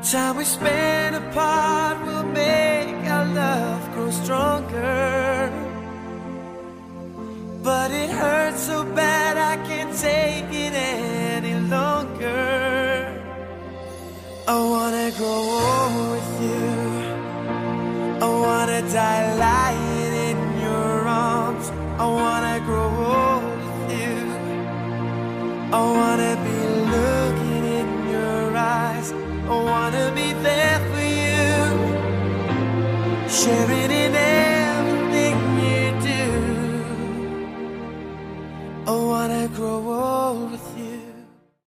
The time we spend apart will make our love grow stronger. But it hurts so bad I can't take it any longer. I wanna grow old with you. I wanna die lying I wanna be there for you, sharing in everything you do. I wanna grow old with you.